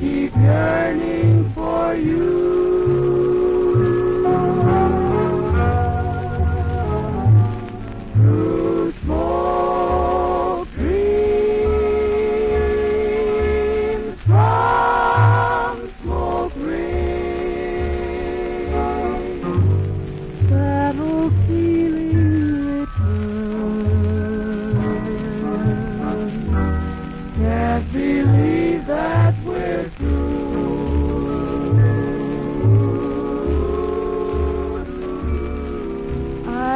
keep yearning for you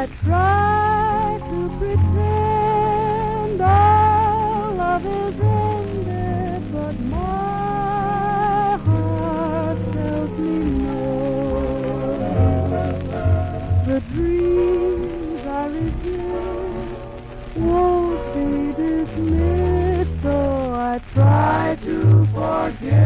I try to pretend our love is ended, but my heart tells me no. The dreams I resist won't be dismissed, so I try to forget.